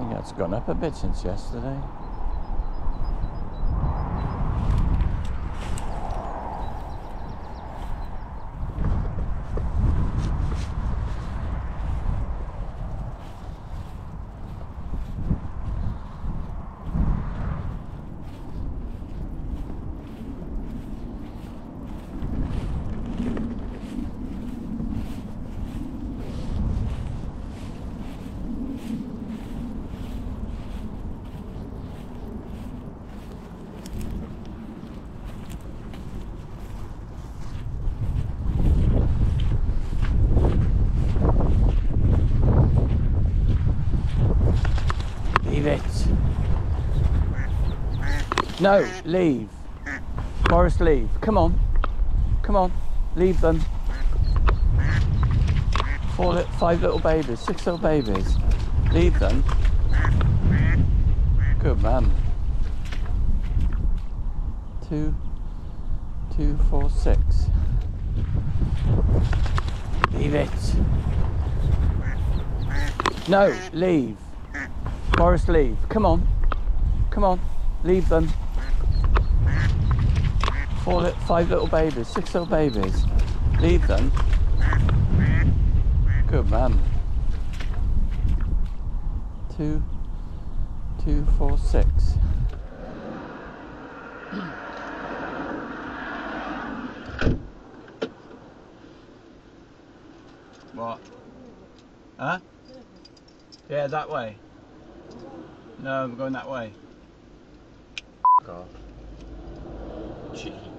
I think that's gone up a bit since yesterday. Leave it. No, leave. Forrest, leave. Come on. Come on. Leave them. Four, li- five little babies, six little babies. Leave them. Good man. Two, two, four, six. Leave it. No, leave. Forrest, leave. Come on. Come on. Leave them. Four, li- five little babies, six little babies. Leave them. Good man. Two, two, four, six. What? Huh? Yeah, that way. No, we're going that way. God. Cheeky.